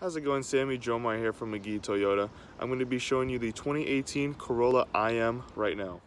How's it going? Sami Jomar here from McGee Toyota. I'm going to be showing you the 2018 Corolla iM right now.